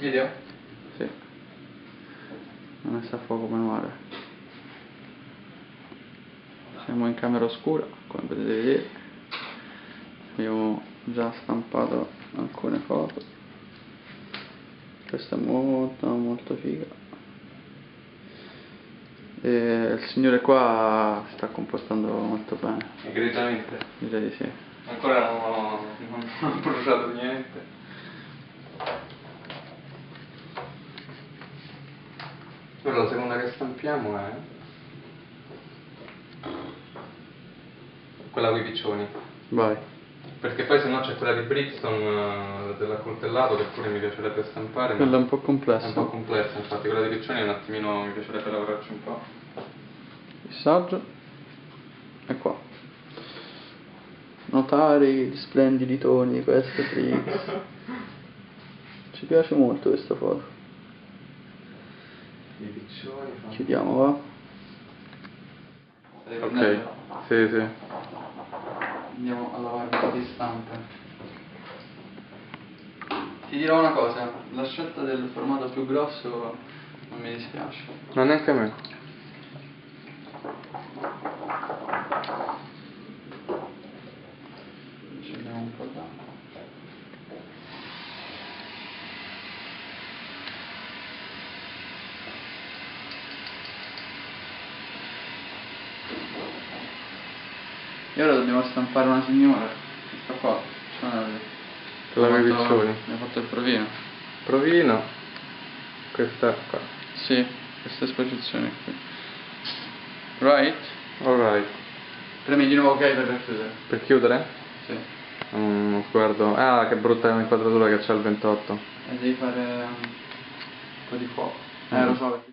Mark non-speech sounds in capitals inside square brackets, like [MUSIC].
Video? Sì. Non è sta a fuoco manuale. Siamo in camera oscura, come potete vedere. Abbiamo già stampato alcune foto. Questa è molto molto figa. E il signore qua si sta comportando molto bene, Egregiamente. direi di sì. Ancora non ho, non ho bruciato niente. Ora la seconda che stampiamo è quella con i piccioni. Vai. Perché poi se no c'è quella di Brixton eh, dell'accoltellato che pure mi piacerebbe stampare. Quella è un po' è un complessa. po' complessa, infatti quella di piccioni un attimino mi piacerebbe lavorarci un po'. Il saggio è qua. Notare gli splendidi toni di queste Trix. [LAUGHS] Ci piace molto questa foto. I piccioni fanno... Chiudiamo va. Ok, sì sì. Andiamo a lavare un po' di stampe. Ti dirò una cosa, la scelta del formato più grosso non mi dispiace. Ma neanche a me. Ci abbiamo un po' d'acqua. E ora dobbiamo stampare una signora. Questa qua. Cioè, fatto- piccioni. Mi ha fatto il provino. Provino. Questa qua. Sì, questa esposizione qui. Right? Alright. Premi di nuovo ok per chiudere. Per chiudere? Sì. Un sguardo. Ah, che brutta inquadratura che c'ha il 28. E devi fare um, un po' di fuoco. Eh, Mm. lo so